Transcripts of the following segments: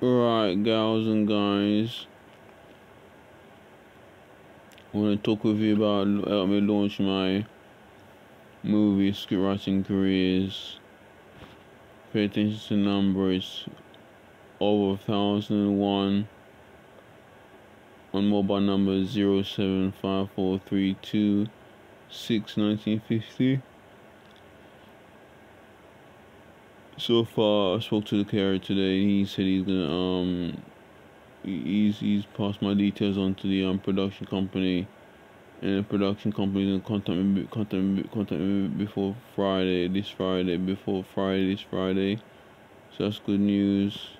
Right, gals and guys. I want to talk with you about help me launch my movie scriptwriting careers. Pay attention to numbers. Over 1001 on mobile number 075432 61950. So far I spoke to the carrier today. He said he's gonna um he's he's passed my details on to the um production company, and the production company gonna contact me contact me contact me before Friday this Friday before Friday this Friday, so that's good news.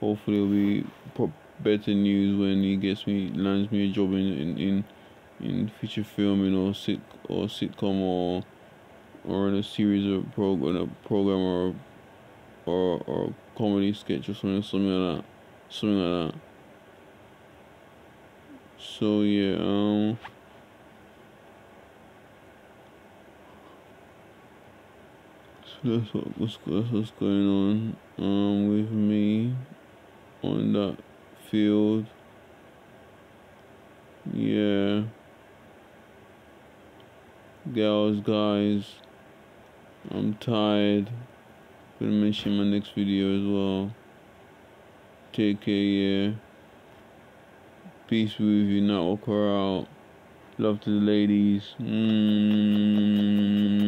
Hopefully it'll be better news when he gets me lands me a job in in in, in feature filming or sit or sitcom or or in a series of program, a program or or or comedy sketch or something, something like that, something like that. So yeah, um. So that's what, what's, that's what's going on um, with me on that field. Yeah. Gals, guys. I'm tired. Gonna mention my next video as well. Take care, yeah. Peace with you, NightWalker out. Love to the ladies. Mm -hmm.